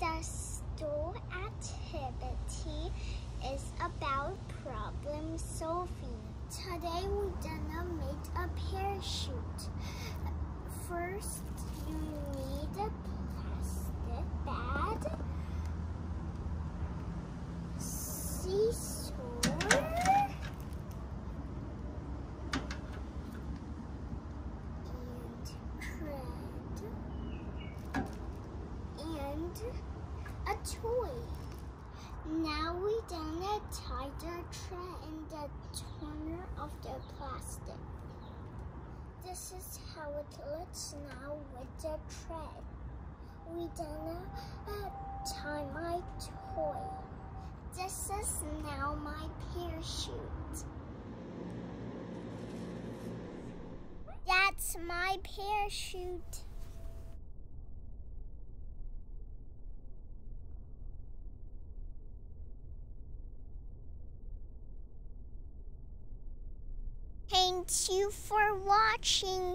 The stool activity is about problem solving. Today we're gonna make a parachute. First, you need a plastic bag, seesaw, and thread, a toy. Now we gonna tie the thread in the corner of the plastic. This is how it looks now with the thread. We gonna uh, tie my toy. This is now my parachute. That's my parachute. Thank you for watching.